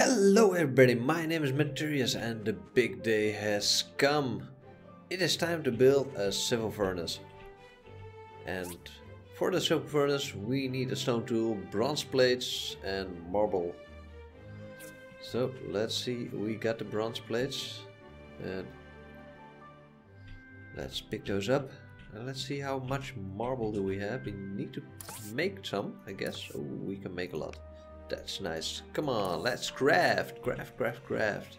Hello everybody, my name is Menturius and the big day has come. It is time to build a civil furnace. And for the civil furnace we need a stone tool, bronze plates and marble. So let's see, we got the bronze plates and let's pick those up. And let's see how much marble do we have. We need to make some, I guess. Oh, we can make a lot. That's nice. Come on, let's craft, craft, craft, craft.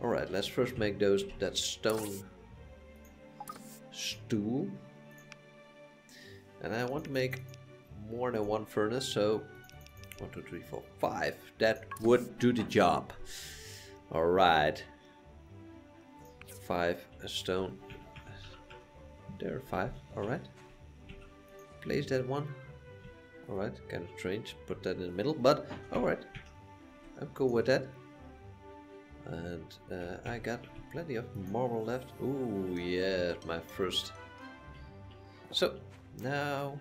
Alright, let's first make those that stone stool. And I want to make more than one furnace, so one, two, three, four, five. That would do the job. Alright. Five a stone. There are five, alright. Place that one. Alright, kind of strange. Put that in the middle, but alright. I'm cool with that. And uh, I got plenty of marble left. Ooh, yeah, my first. So, now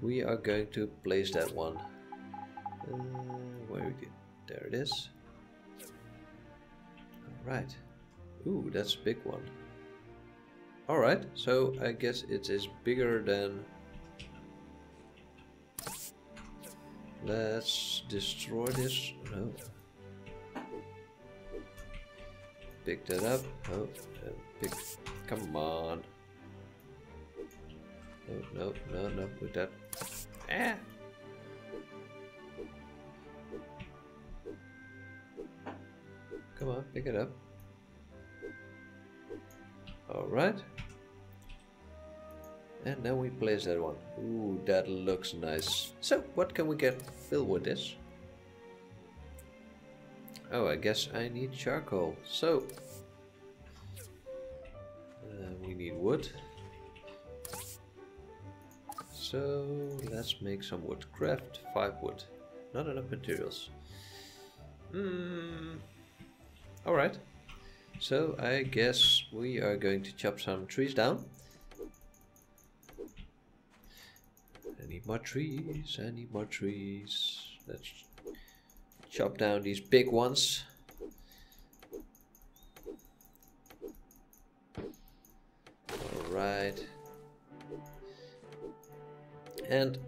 we are going to place that one. Uh, where we? There it is. Alright. Ooh, that's a big one. Alright, so I guess it is bigger than Let's destroy this. No. Pick that up. Oh, pick. Come on. No, no, no, no. With that. Ah. Come on, pick it up. All right. And then we place that one. Ooh, that looks nice. So, what can we get filled with this? Oh, I guess I need charcoal. So, uh, we need wood. So, let's make some wood. Craft 5 wood. Not enough materials. Hmm. Alright. So, I guess we are going to chop some trees down. More trees, I need more trees. Let's chop down these big ones. Alright. And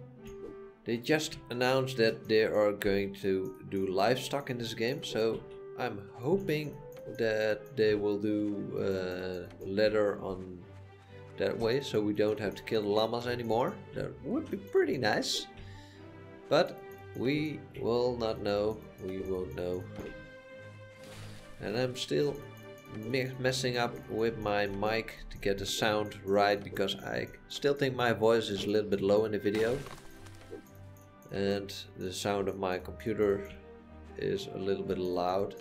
they just announced that they are going to do livestock in this game, so I'm hoping that they will do uh, leather on that way so we don't have to kill the llamas anymore. That would be pretty nice. But we will not know. We won't know. And I'm still messing up with my mic to get the sound right because I still think my voice is a little bit low in the video. And the sound of my computer is a little bit loud.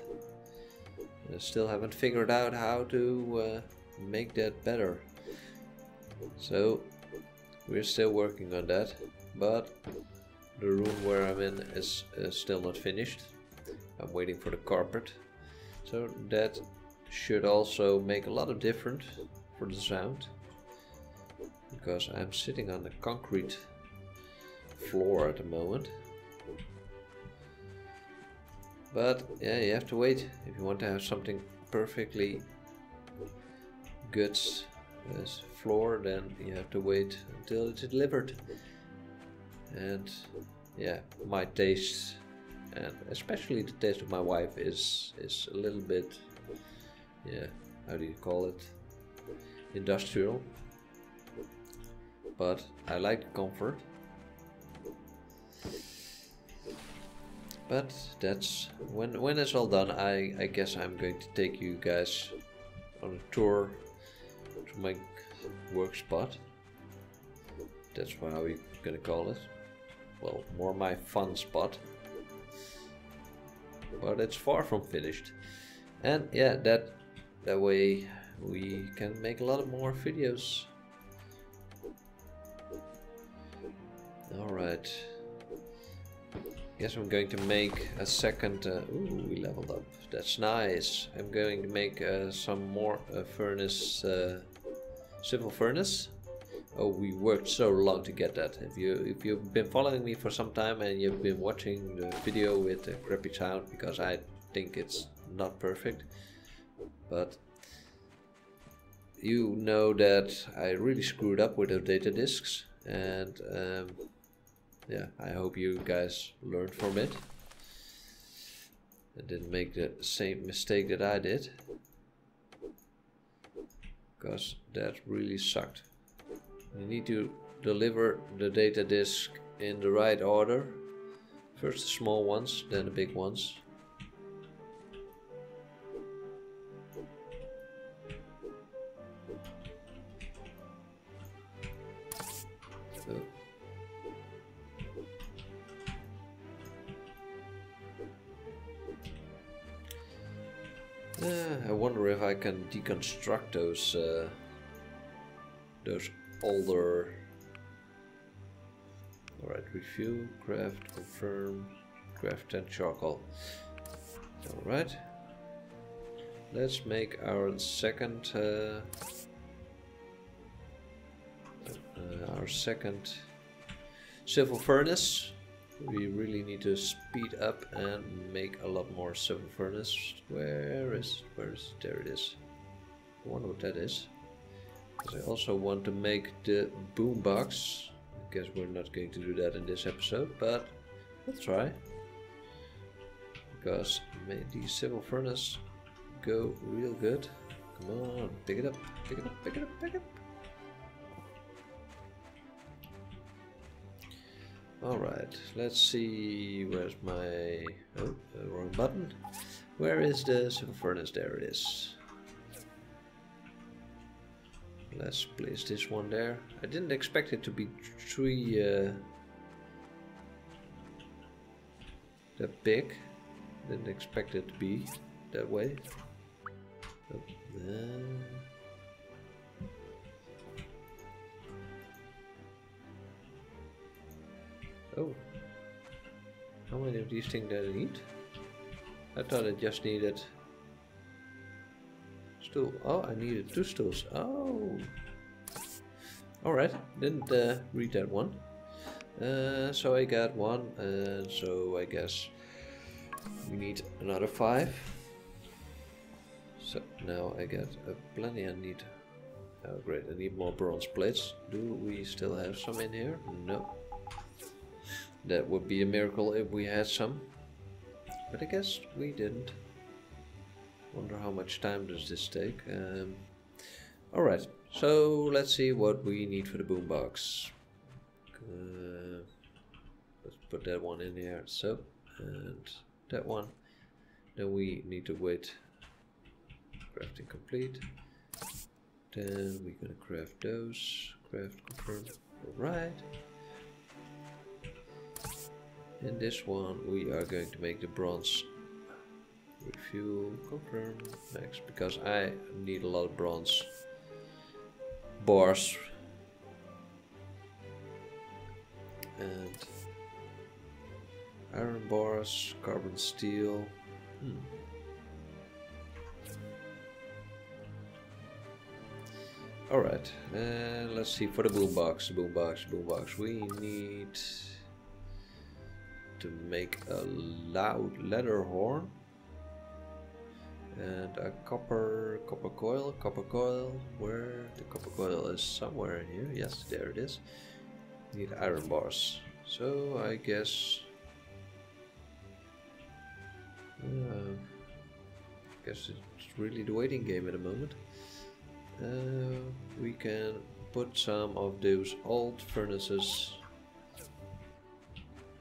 I still haven't figured out how to uh, make that better. So we're still working on that, but the room where I'm in is, is still not finished. I'm waiting for the carpet. So that should also make a lot of difference for the sound. Because I'm sitting on the concrete floor at the moment. But yeah, you have to wait if you want to have something perfectly good as floor then you have to wait until it's delivered. And yeah my taste and especially the taste of my wife is is a little bit yeah how do you call it? Industrial. But I like comfort. But that's when when it's all done I I guess I'm going to take you guys on a tour to my work spot. That's how we're gonna call it. Well, more my fun spot. But it's far from finished. And yeah, that that way we can make a lot of more videos. Alright. Guess I'm going to make a second... Uh, ooh, we leveled up. That's nice. I'm going to make uh, some more uh, furnace... Uh, civil furnace Oh, we worked so long to get that. If you if you've been following me for some time and you've been watching the video with the crappy sound because I think it's not perfect, but you know that I really screwed up with the data disks and um, yeah, I hope you guys learned from it and didn't make the same mistake that I did because that really sucked. You need to deliver the data disk in the right order. First the small ones, then the big ones. I wonder if I can deconstruct those uh, those older. Alright, review, craft, confirm, craft and charcoal. Alright. Let's make our second uh, uh, our second civil furnace we really need to speed up and make a lot more civil furnace. Where is where is there it is. I wonder what that is. I also want to make the boombox. I guess we're not going to do that in this episode, but let's try. Because made the civil furnace go real good. Come on, pick it up, pick it up, pick it up, pick it up. Alright, let's see, where's my, oh, wrong button. Where is the furnace? There it is. Let's place this one there. I didn't expect it to be three, uh, that big. Didn't expect it to be that way. Oh. How many of these things do I need? I thought I just needed stool. Oh, I needed two stools. Oh. Alright, didn't uh, read that one. Uh, so I got one, and so I guess we need another five. So now I get uh, plenty. I need. Oh, great! I need more bronze plates. Do we still have some in here? No. That would be a miracle if we had some. But I guess we didn't. Wonder how much time does this take. Um, Alright, so let's see what we need for the boombox. Uh, let's put that one in here. So, and that one. Then we need to wait. Crafting complete. Then we're gonna craft those. Craft confirmed. Alright. In this one we are going to make the bronze refuel confirm max because I need a lot of bronze bars and iron bars, carbon steel. Hmm. Alright, uh, let's see for the boombox, boombox, boombox. We need to make a loud leather horn. And a copper copper coil copper coil. Where the copper coil is? Somewhere in here. Yes there it is. Need iron bars. So I guess uh, guess it's really the waiting game at the moment. Uh, we can put some of those old furnaces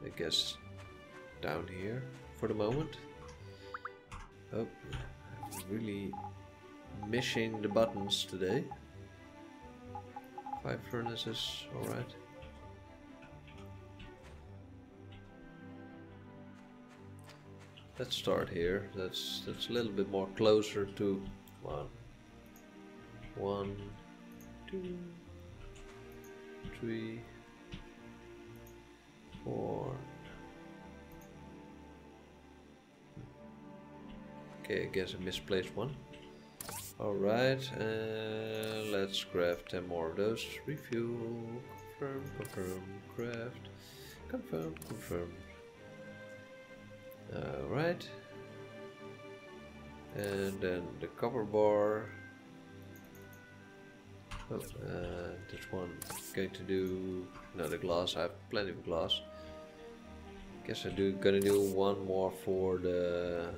I guess down here for the moment. Oh, I'm really missing the buttons today. Five furnaces, alright. Let's start here. That's that's a little bit more closer to one. One, two, three, four, Okay, I guess a misplaced one. Alright, uh, let's craft 10 more of those. Refuel, confirm, confirm, craft, confirm, confirm. Alright. And then the copper bar. Oh, uh, this one going to do another glass. I have plenty of glass. Guess I do gonna do one more for the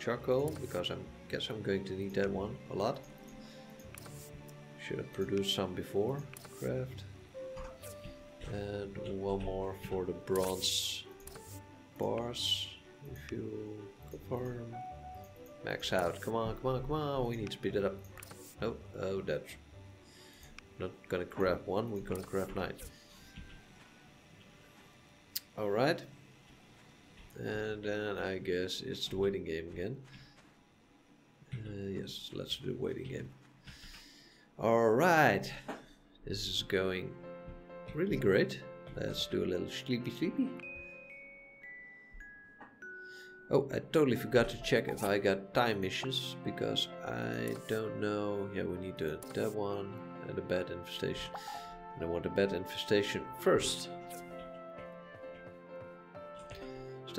charcoal because I guess I'm going to need that one a lot. Should have produced some before. Craft. And one more for the bronze bars. If you confirm. Max out. Come on, come on, come on. We need to speed it up. Oh, oh, that's not gonna grab one. We're gonna grab nine. All right. And then I guess it's the waiting game again. Uh, yes, let's do waiting game. Alright. This is going really great. Let's do a little sleepy sleepy. Oh, I totally forgot to check if I got time missions because I don't know. Yeah, we need the, that one and the bat infestation. And I want the bat infestation first.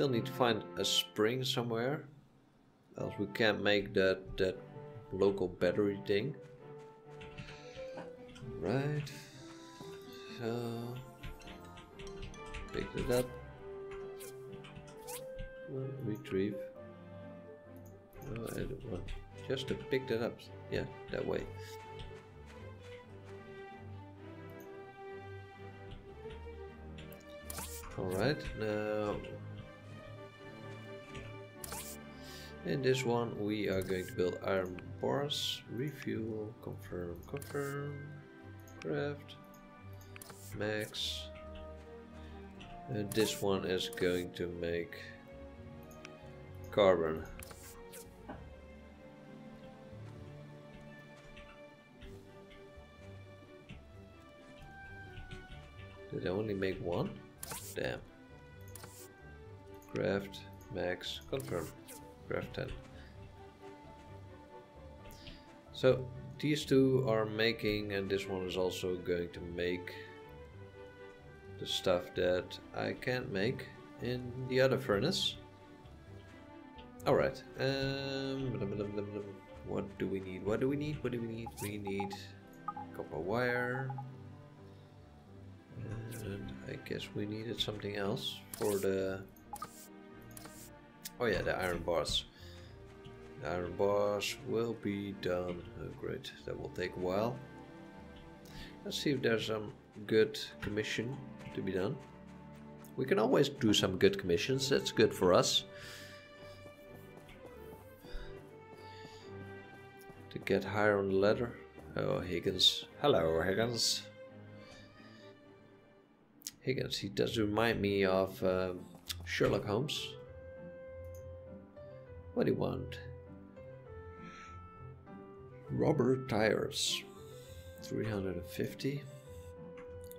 Still need to find a spring somewhere. Else we can't make that, that local battery thing. Right. So... Pick it up. retrieve. Oh, I don't want just to pick that up. Yeah, that way. Alright, now In this one we are going to build iron bars, refuel, confirm, confirm, craft, max. And this one is going to make carbon. Did I only make one? Damn. Craft, max, confirm. 10. So these two are making and this one is also going to make the stuff that I can't make in the other furnace. Alright, um, what do we need? What do we need? What do we need? We need copper wire. And I guess we needed something else for the Oh yeah, the iron bars. The iron bars will be done. Oh, great, that will take a while. Let's see if there's some good commission to be done. We can always do some good commissions, that's good for us. To get higher on the ladder. Oh, Higgins. Hello, Higgins. Higgins, he does remind me of uh, Sherlock Holmes. What do you want? Rubber tires. 350.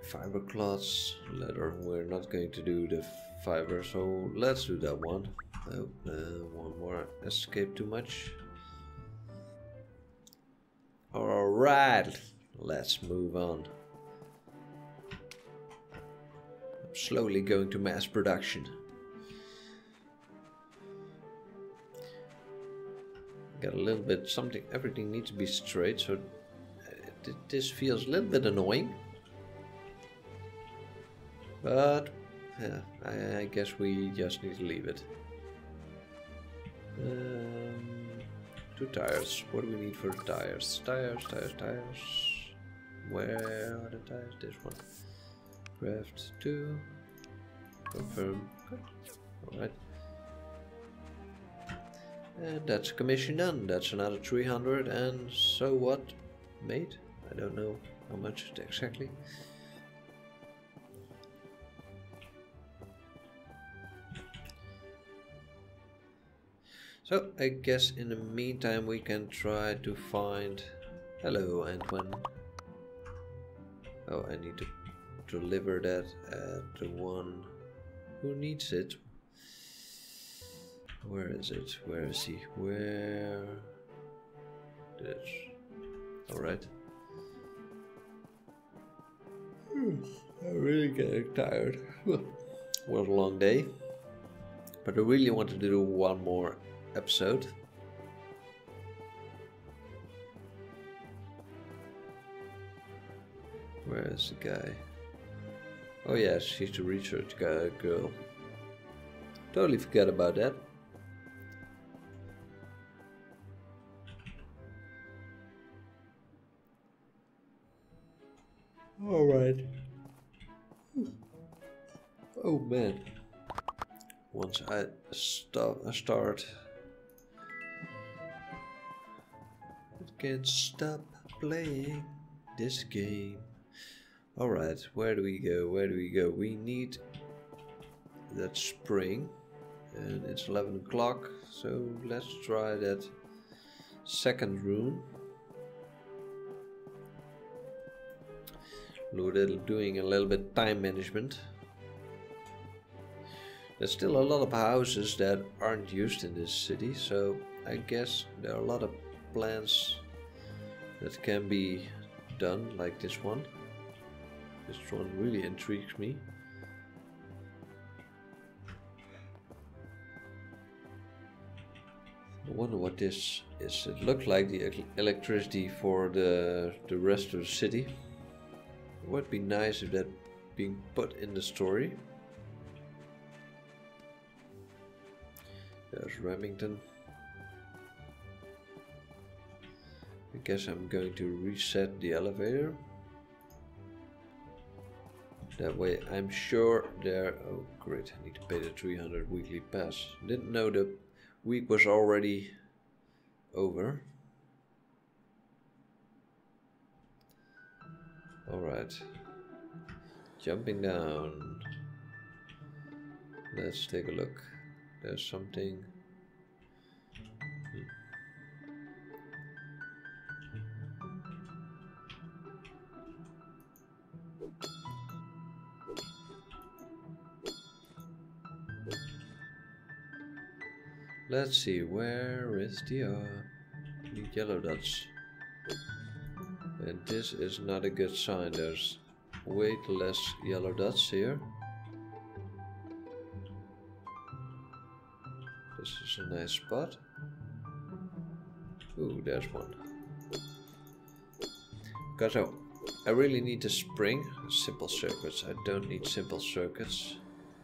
Fiber cloths. Leather. We're not going to do the fiber, so let's do that one. Oh, uh, one more. Escape too much. Alright, let's move on. I'm slowly going to mass production. A little bit something everything needs to be straight so uh, this feels a little bit annoying. But yeah I, I guess we just need to leave it. Um, two tires. What do we need for tires? Tires tires tires. Where are the tires? This one. Craft two. Confirm. All Uh, and that's commission done. That's another 300 and so what made? I don't know how much exactly. So I guess in the meantime we can try to find... Hello Antoine. Oh, I need to deliver that at the one who needs it. Where is it? Where is he? Where? This. Alright. I'm hmm, really getting tired. was a long day. But I really wanted to do one more episode. Where is the guy? Oh yeah, she's the research guy, girl. Totally forget about that. Alright. Oh man. Once I stop, I start. I can't stop playing this game. Alright, where do we go? Where do we go? We need that spring. And it's 11 o'clock, so let's try that second room. Doing a little bit time management. There's still a lot of houses that aren't used in this city, so I guess there are a lot of plans that can be done, like this one. This one really intrigues me. I wonder what this is. It looked like the electricity for the, the rest of the city. It would be nice if that being put in the story. There's Remington. I guess I'm going to reset the elevator. That way I'm sure there... Oh great, I need to pay the 300 weekly pass. Didn't know the week was already over. Alright. Jumping down. Let's take a look there's something Let's see, where is the, uh, the yellow dots? And this is not a good sign, there's way less yellow dots here. This is a nice spot. Ooh, there's one. Because I, I really need a spring. Simple circuits. I don't need simple circuits.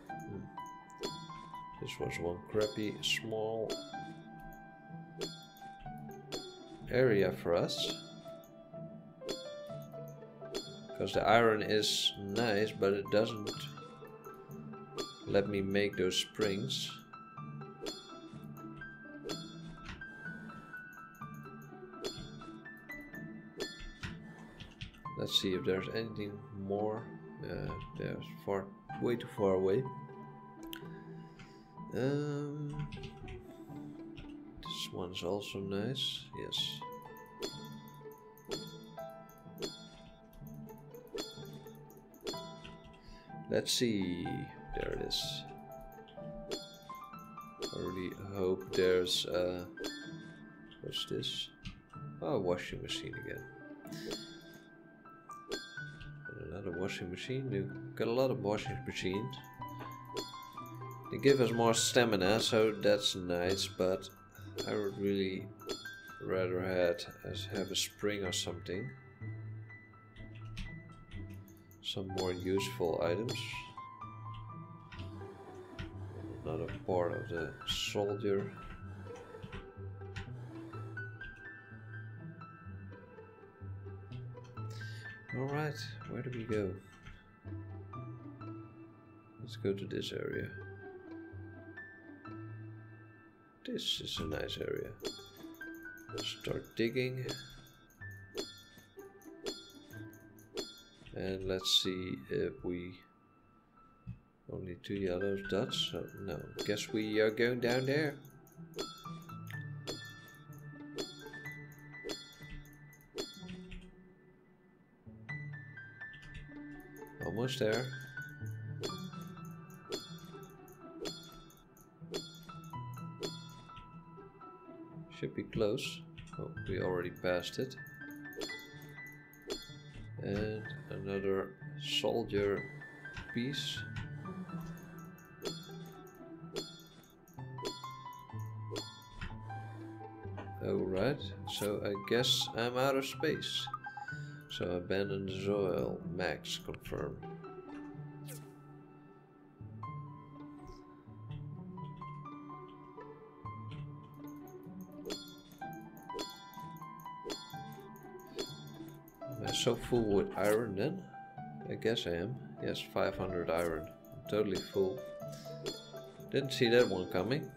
Hmm. This was one crappy small area for us. Because the iron is nice, but it doesn't let me make those springs. Let's see if there's anything more. Uh, there's far, way too far away. Um, this one's also nice. Yes. Let's see. There it is. I really hope there's uh what's this? Oh washing machine again another washing machine. We've got a lot of washing machines. They give us more stamina, so that's nice, but I would really rather had have a spring or something. Some more useful items. Another part of the soldier. Alright, where do we go? Let's go to this area. This is a nice area. Let's start digging. And let's see if we... Only two yellow dots? So, no, guess we are going down there. Almost there. Should be close. Oh, we already passed it. And another soldier piece. Alright, so I guess I'm out of space. So abandon the soil, max, confirm. So full with iron then? I guess I am. Yes, 500 iron. I'm totally full. Didn't see that one coming.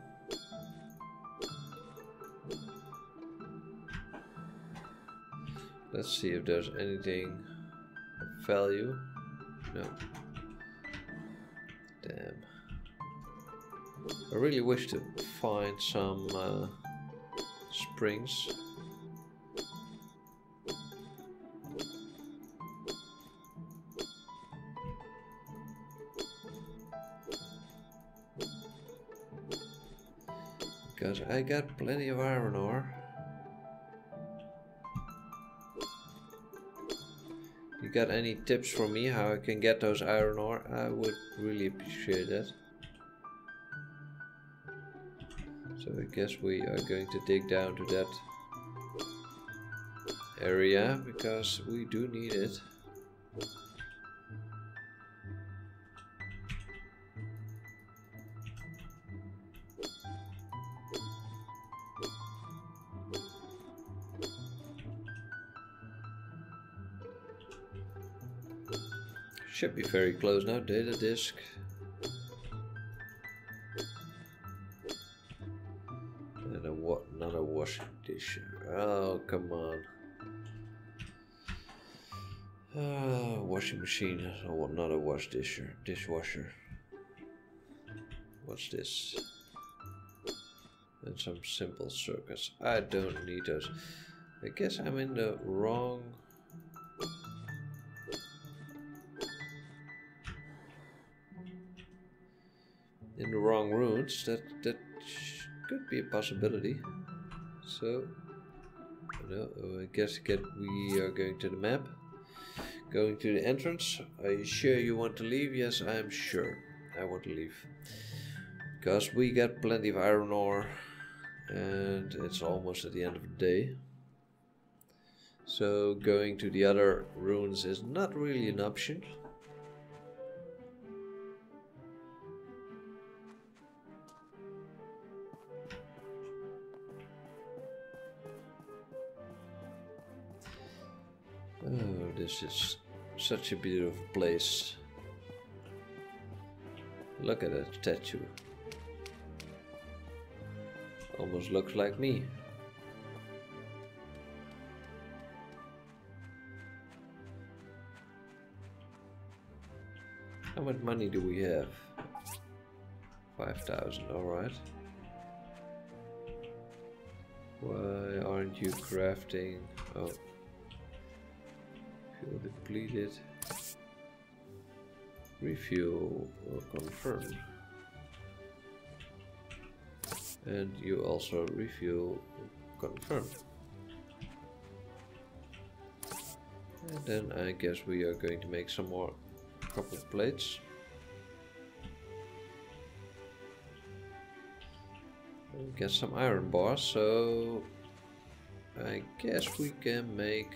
Let's see if there's anything of value. No. Damn. I really wish to find some uh, springs. Because I got plenty of iron ore. You got any tips for me how I can get those iron ore? I would really appreciate that. So I guess we are going to dig down to that area because we do need it. Should be very close now, data disk. And a what? Not a washing dish. Oh, come on. Uh, washing machine. Oh, not a wash disher. Dishwasher. What's this? And some simple circuits. I don't need those. I guess I'm in the wrong in the wrong routes, that that could be a possibility. So, I oh, guess get we are going to the map. Going to the entrance. Are you sure you want to leave? Yes, I am sure. I want to leave. Because we got plenty of iron ore. And it's almost at the end of the day. So going to the other ruins is not really an option. Oh, this is such a beautiful place. Look at that statue. Almost looks like me. How much money do we have? 5,000, alright. Why aren't you crafting? Oh. Fuel depleted. Refuel or confirm. And you also refuel confirm. And then I guess we are going to make some more copper plates. And get some iron bars, so I guess we can make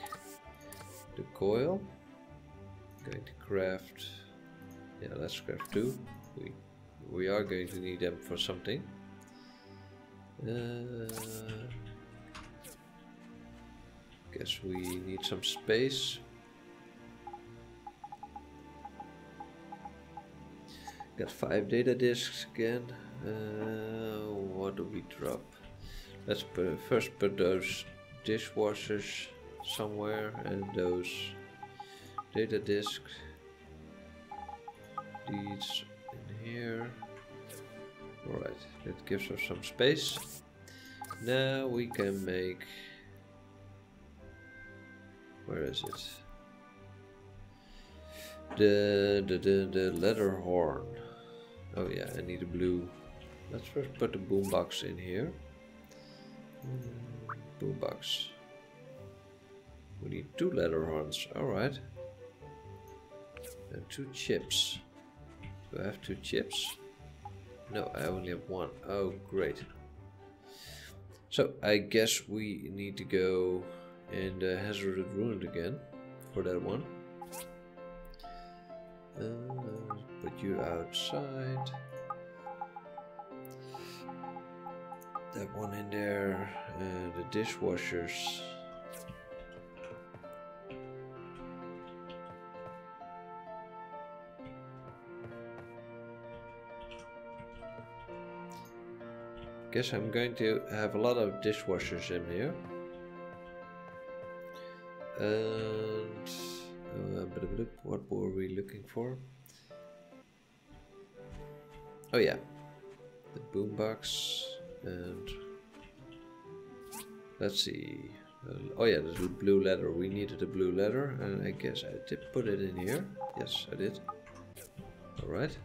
the coil. Going to craft, yeah, let's craft two. We we are going to need them for something. Uh, guess we need some space. Got five data disks again. Uh, what do we drop? Let's put, first put those dishwashers somewhere and those data disks. These in here. Alright, that gives us some space. Now we can make... Where is it? The, the, the, the leather horn. Oh yeah, I need a blue. Let's first put the boombox in here. Mm, boombox. We need two leather horns. Alright. And two chips. Do I have two chips? No, I only have one. Oh, great. So, I guess we need to go in the Hazardous Ruin again for that one. Uh, put you outside. That one in there. Uh, the dishwashers. Guess I'm going to have a lot of dishwashers in here. And uh, what were we looking for? Oh yeah, the boombox and let's see. Uh, oh yeah, the blue leather. We needed a blue leather, and I guess I did put it in here. Yes, I did. All right.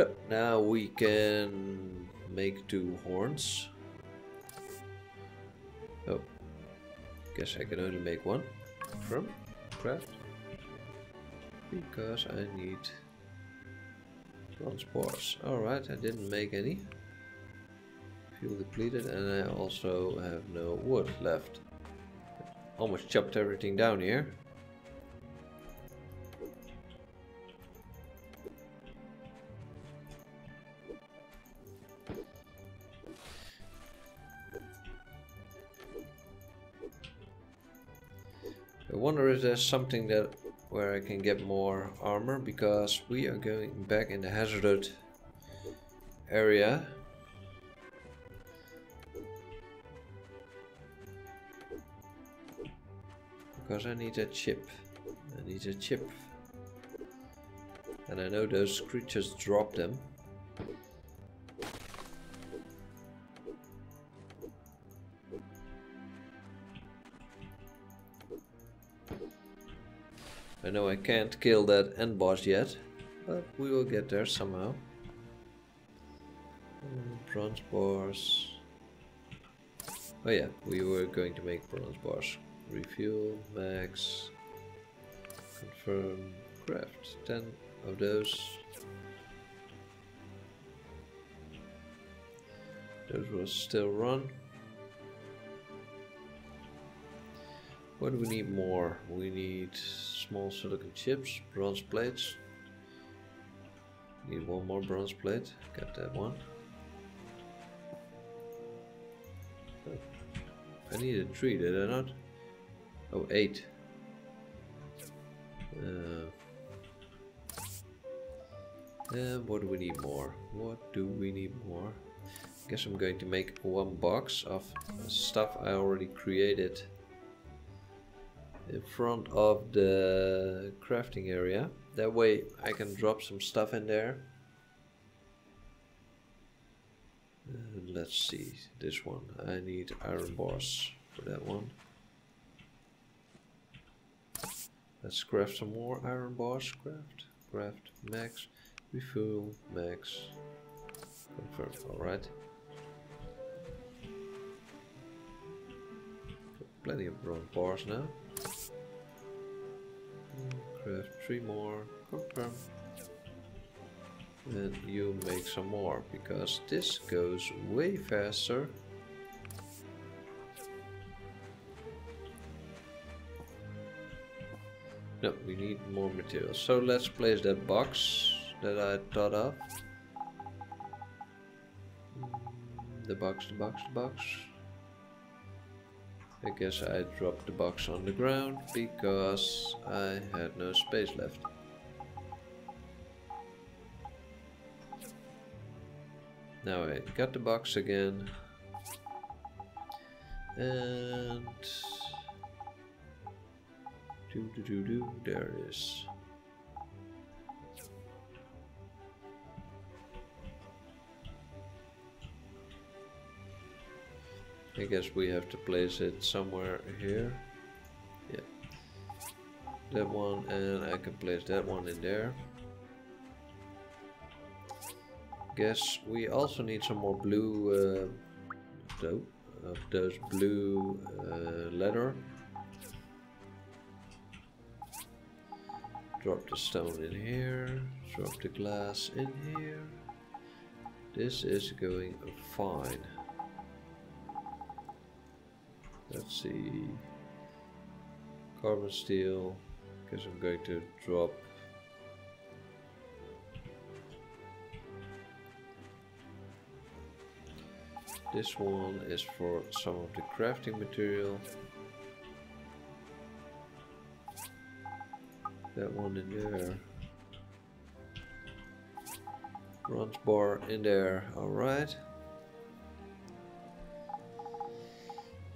So now we can make two horns. Oh, guess I can only make one from craft because I need bars. Alright, I didn't make any. Fuel depleted and I also have no wood left. Almost chopped everything down here. There's uh, something that where I can get more armor because we are going back in the hazarded area. Because I need a chip. I need a chip. And I know those creatures drop them. I know I can't kill that end boss yet, but we will get there somehow. Hmm, bronze bars. Oh yeah, we were going to make bronze bars. Refuel, max, confirm, craft. 10 of those. Those will still run. What do we need more? We need small silicon chips, bronze plates. Need one more bronze plate. Got that one. I needed three, did I not? Oh, eight. Uh, and what do we need more? What do we need more? Guess I'm going to make one box of stuff I already created in front of the crafting area. That way I can drop some stuff in there. Let's see, this one. I need iron bars for that one. Let's craft some more iron bars. Craft, craft, max, refuel, max. Confirm, alright. Plenty of bronze bars now. Craft three more. Confirm. And you make some more because this goes way faster. No, we need more materials. So let's place that box that I thought of. Mm, the box, the box, the box. I guess I dropped the box on the ground because I had no space left. Now I got the box again. And... Do do do do, there it is. I guess we have to place it somewhere here. Yeah. That one and I can place that one in there. Guess we also need some more blue uh, of those blue uh, leather. Drop the stone in here. Drop the glass in here. This is going fine. Let's see. Carbon steel. Guess I'm going to drop This one is for some of the crafting material. That one in there. Bronze bar in there, alright.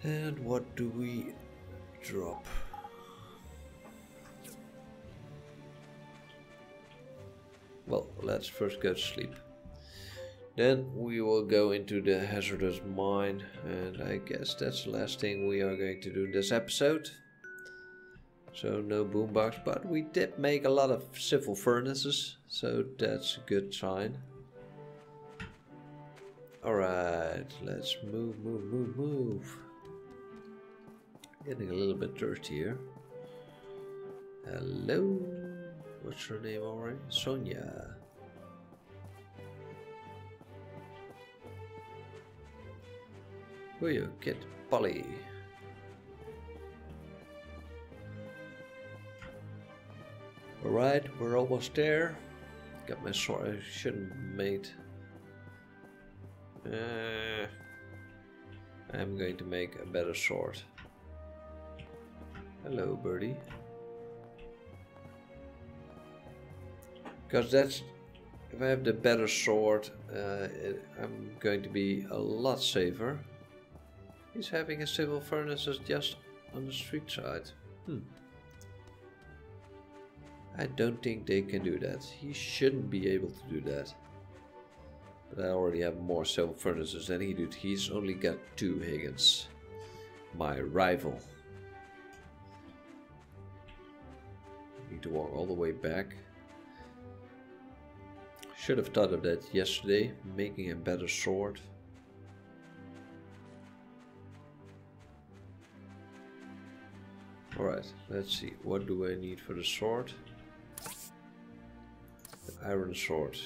And what do we drop? Well, let's first go to sleep. Then we will go into the hazardous mine and I guess that's the last thing we are going to do in this episode. So no boombox, but we did make a lot of civil furnaces, so that's a good sign. Alright, let's move, move, move, move. Getting a little bit dirtier. Hello. What's your name already? Sonia. Who you? Kid Polly. Alright, we're almost there. Got my sword. I shouldn't made. Uh, I'm going to make a better sword. Hello, birdie. Because that's if I have the better sword, uh, it, I'm going to be a lot safer. He's having a civil furnaces just on the street side. Hmm. I don't think they can do that. He shouldn't be able to do that. But I already have more civil furnaces than he did. He's only got two Higgins. My rival. To walk all the way back. Should have thought of that yesterday, making a better sword. Alright, let's see. What do I need for the sword? The iron sword.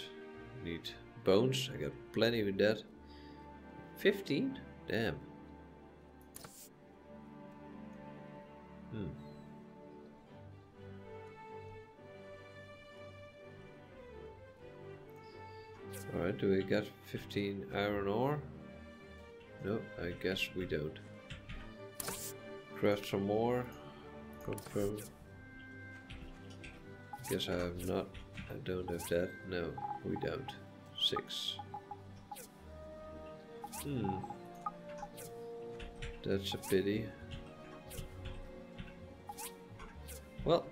Need bones. I got plenty with that. 15? Damn. Hmm. Alright, do we get 15 iron ore? No, I guess we don't. Craft some more confirm. Guess I have not. I don't have that. No, we don't. Six. Hmm. That's a pity. Well,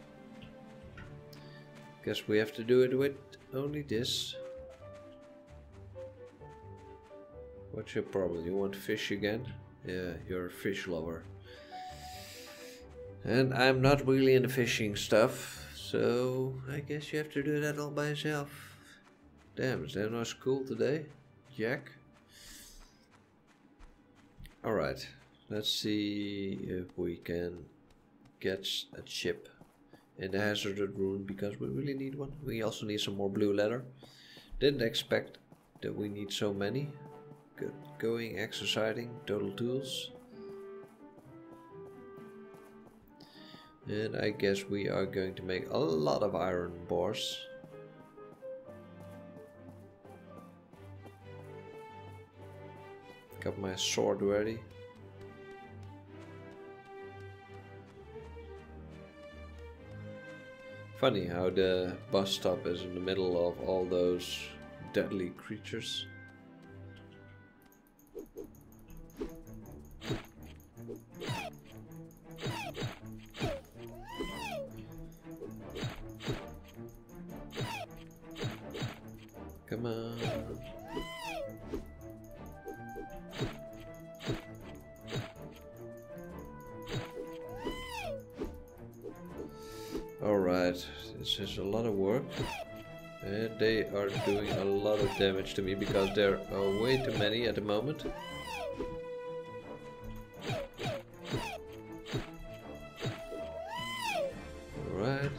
guess we have to do it with only this. What's your problem? You want fish again? Yeah, you're a fish lover. And I'm not really into fishing stuff, so I guess you have to do that all by yourself. Damn, is there no school today? Jack? Alright, let's see if we can get a chip in the Hazardous Ruin because we really need one. We also need some more blue leather. Didn't expect that we need so many. Good going, exercising, total tools. And I guess we are going to make a lot of iron bars. Got my sword ready. Funny how the bus stop is in the middle of all those deadly creatures. damage to me because there are way too many at the moment. Alright.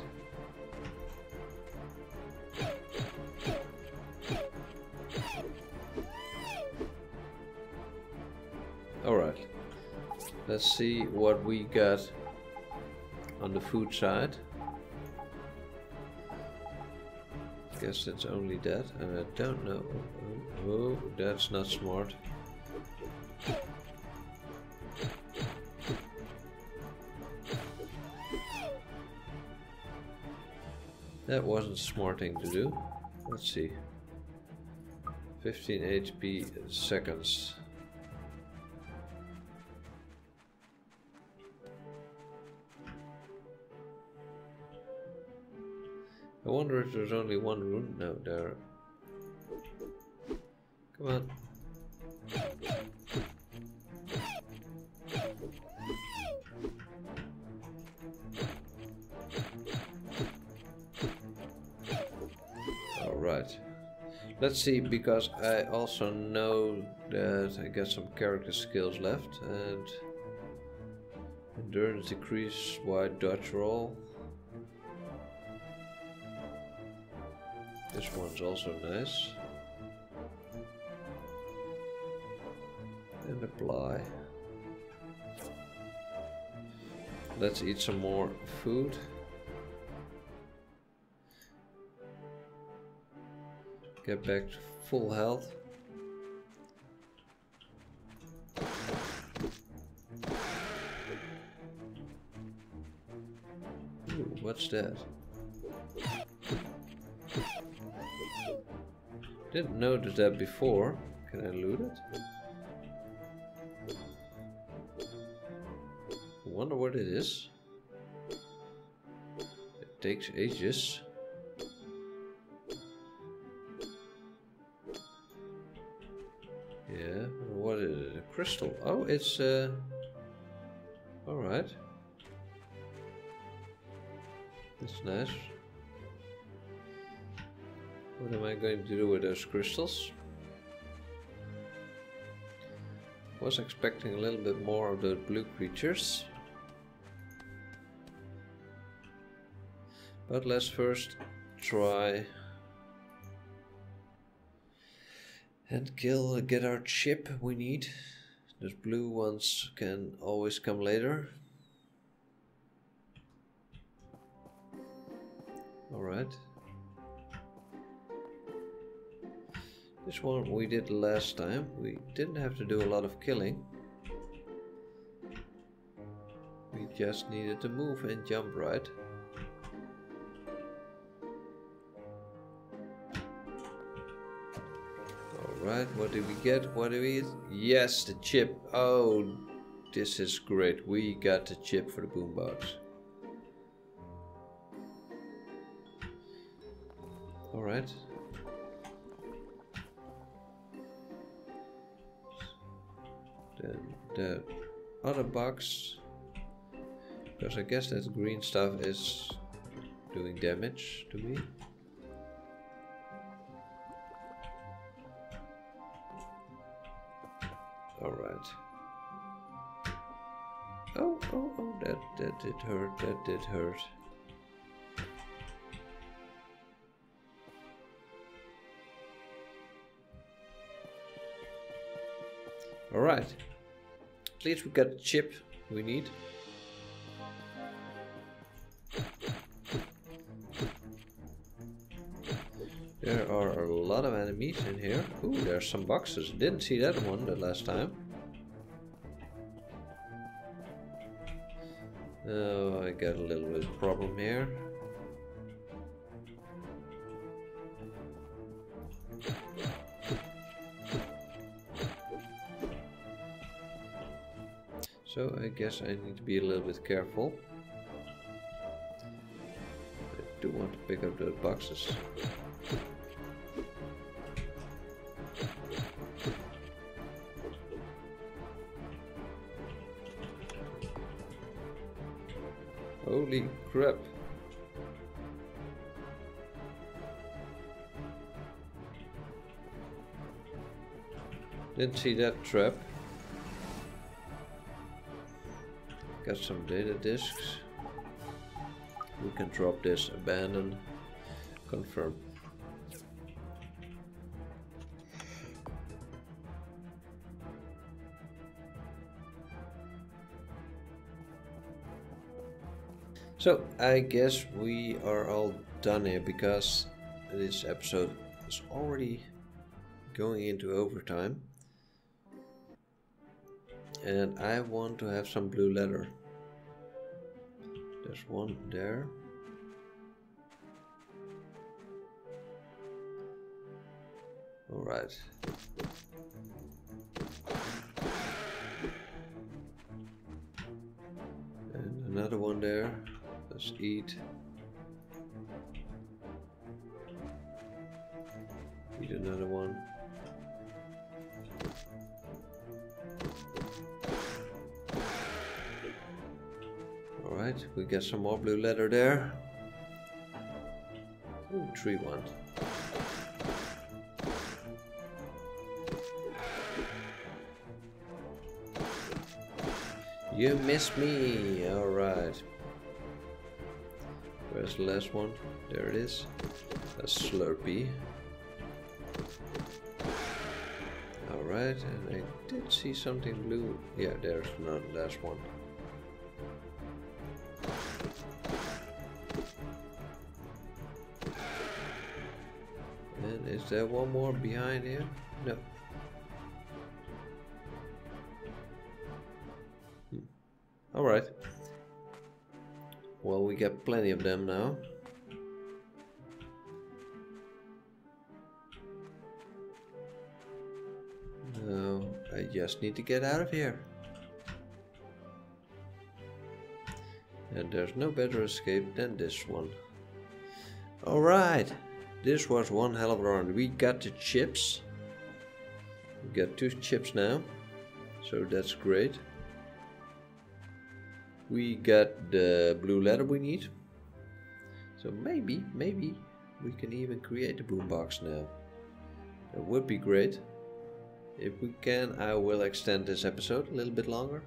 Alright. Let's see what we got on the food side. Guess it's only that, and I don't know. Oh, that's not smart. That wasn't a smart thing to do. Let's see. 15 HP seconds. I wonder if there's only one rune. No, there. Come on. Alright. Let's see, because I also know that I got some character skills left and endurance decrease, wide dodge roll. This one's also nice. And apply. Let's eat some more food. Get back to full health. Ooh, what's that? I didn't notice that before. Can I loot it? Wonder what it is. It takes ages. Yeah, what is it? A crystal. Oh, it's uh alright. That's nice. What am I going to do with those crystals? Was expecting a little bit more of those blue creatures. But let's first try and kill get our chip we need. Those blue ones can always come later. Alright. This one we did last time. We didn't have to do a lot of killing. We just needed to move and jump right. Alright, what did we get? What do we Yes, the chip. Oh, this is great. We got the chip for the boombox. Alright, the other box, because I guess that green stuff is doing damage to me. Alright. Oh, oh, oh, that, that did hurt, that did hurt. Alright. Least we got the chip we need. There are a lot of enemies in here. Ooh, there's some boxes. Didn't see that one the last time. Oh, I got a little bit of problem here. Guess I need to be a little bit careful. I do want to pick up those boxes. Holy crap. Didn't see that trap. Got some data disks. We can drop this, abandon, confirm. So I guess we are all done here because this episode is already going into overtime. And I want to have some blue leather. There's one there. Alright. And another one there. Let's. Eat Alright, we get some more blue leather there. Ooh. You miss me. Alright. Where's the last one? There it is. A Slurpee. Alright, and I did see something blue. Yeah, there's another last one. There one more behind here? No. Hmm. Alright. Well, we got plenty of them now. No, I just need to get out of here. And there's no better escape than this one. Alright, this was one hell of a run. We got the chips. We got two chips now, so that's great. We got the blue leather we need. So maybe, maybe we can even create a boombox now. That would be great. If we can, I will extend this episode a little bit longer.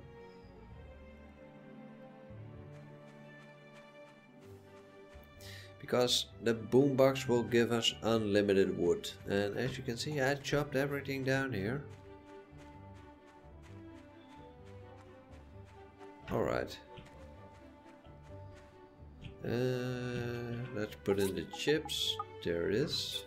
Because the boombox will give us unlimited wood. And as you can see, I chopped everything down here. Alright. Uh, let's put in the chips. There it is.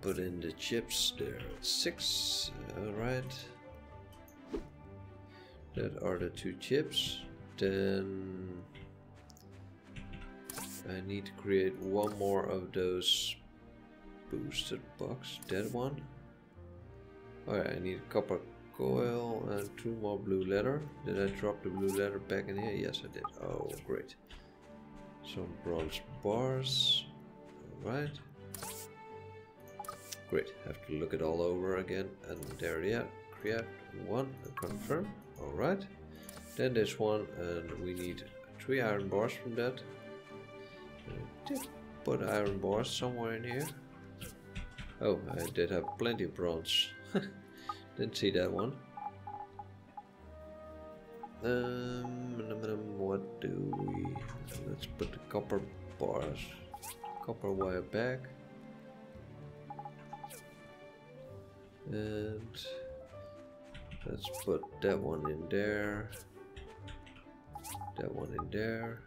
Put in the chips. There, six. All right. That are the two chips. Then I need to create one more of those boosted box. That one. Alright, I need a copper coil and two more blue leather. Did I drop the blue leather back in here? Yes, I did. Oh, great. Some bronze bars. Alright. Great. Have to look it all over again. And there, yeah. Create one and confirm. Alright. Then this one, and we need three iron bars from that. Put iron bars somewhere in here. Oh, I did have plenty of bronze. Didn't see that one. Um, what do we? Let's put the copper bars, copper wire back, and let's put that one in there. That one in there.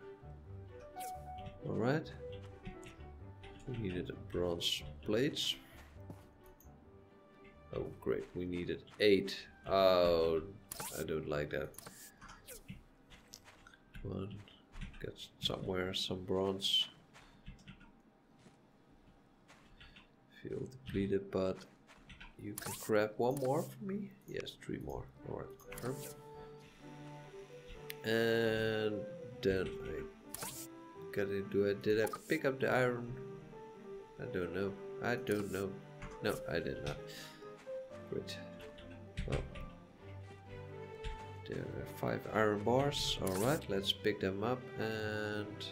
All right. We needed a bronze plates Oh, great. We needed eight. Oh, I don't like that. Come on. Get somewhere some bronze. Feel depleted, but you can grab one more for me. Yes, three more. Alright, confirmed. And then I got to do it. Did I pick up the iron? I don't know. I don't know. No, I did not. Great. Well, there are five iron bars. Alright, let's pick them up and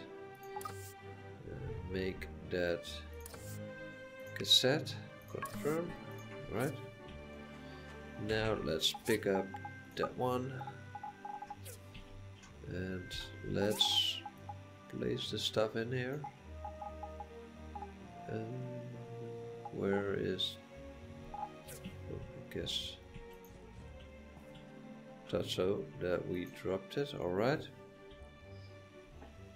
uh, make that cassette. Confirm. Alright. Now let's pick up that one. And let's place the stuff in here. Um, where is I guess. Thought so, that we dropped it, alright.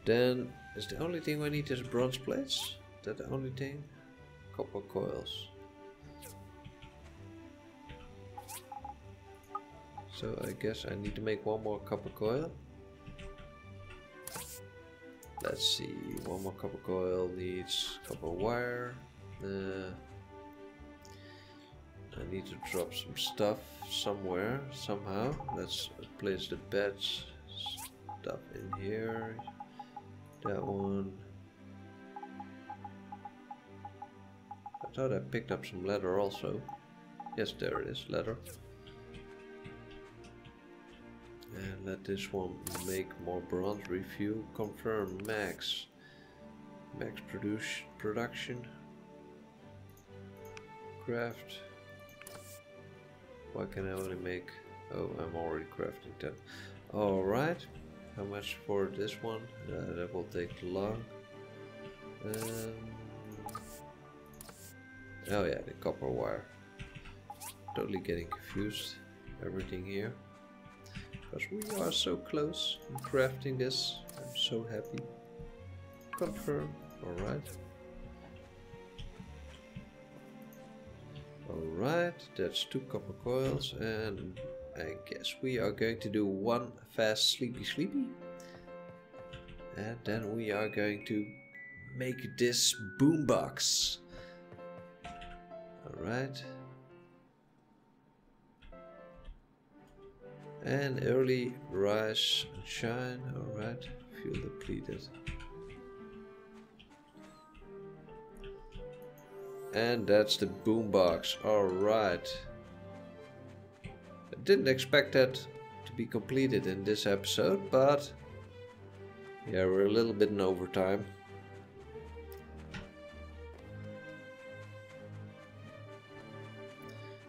Then, is the only thing we need is bronze plates? That the only thing? Copper coils. So I guess I need to make one more copper coil. Let's see, one more copper coil needs copper wire. Uh, I need to drop some stuff somewhere, somehow. Let's place the bed stuff in here. That one. I thought I picked up some leather also. Yes, there it is, leather. And let this one make more bronze review. Confirm max. Max produce production. Craft. Why can I only make... Oh, I'm already crafting that. Alright. How much for this one? Uh, that will take long. Um, oh yeah, the copper wire. Totally getting confused. Everything here. Because we are so close in crafting this. I'm so happy. Confirm. Alright. Alright, that's two copper coils and I guess we are going to do one fast sleepy sleepy. And then we are going to make this boombox. Alright. And early rise and shine. Alright, feel depleted. And that's the boombox. Alright. I didn't expect that to be completed in this episode, but yeah, we're a little bit in overtime.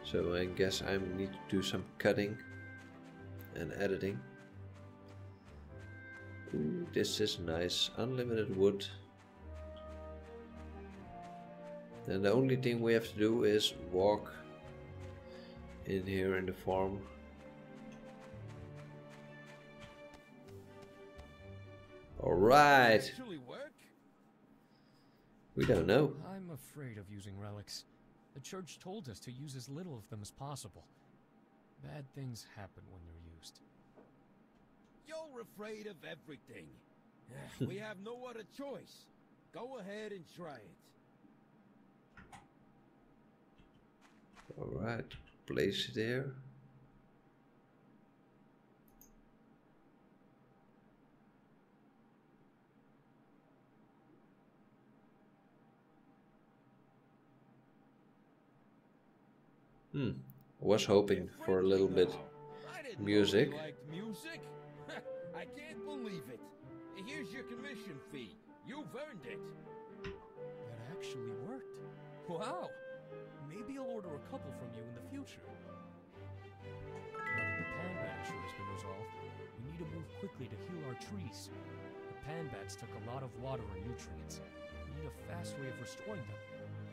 So I guess I need to do some cutting and editing. Ooh, this is nice. Unlimited wood. And the only thing we have to do is walk in here in the farm. Alright. We don't know. I'm afraid of using relics. The church told us to use as little of them as possible. Bad things happen when they're You're afraid of everything. we have no other choice. Go ahead and try it. Alright, place it there. Hmm, was hoping for a little bit music. music? I can't believe it. Here's your commission fee. You've earned it. That actually worked. Wow. Maybe I'll order a couple from you in the future. Now that the Panbat issue has been resolved, we need to move quickly to heal our trees. The Panbats took a lot of water and nutrients. We need a fast way of restoring them.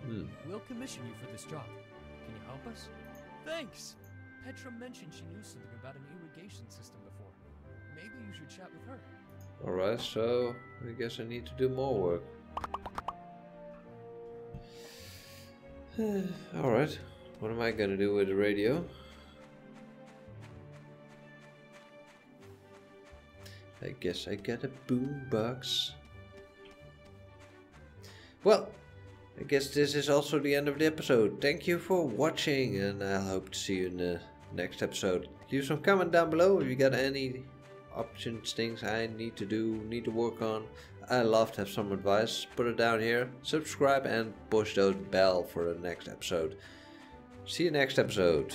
Hmm. We'll commission you for this job. Can you help us? Thanks! Petra mentioned she knew something about an irrigation system before. Maybe you should chat with her. Alright, so I guess I need to do more work. Alright, what am I gonna do with the radio? I guess I get a boombox. Well, I guess this is also the end of the episode. Thank you for watching and I hope to see you in the next episode. Leave some comment down below if you got any options, things I need to do, need to work on. I love to have some advice. Put it down here. Subscribe and push those bell for the next episode. See you next episode.